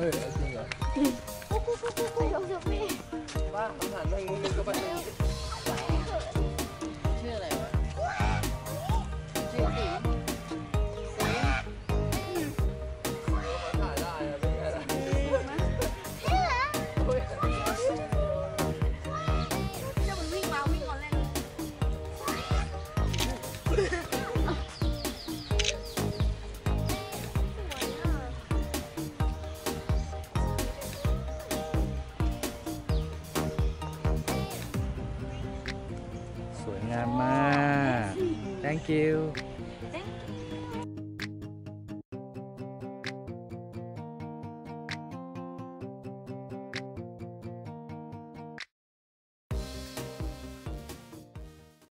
ơi xin rồi ba bạn hẳn đây các bạn chưa này chưa tỉnh Yeah. งามมาก thank you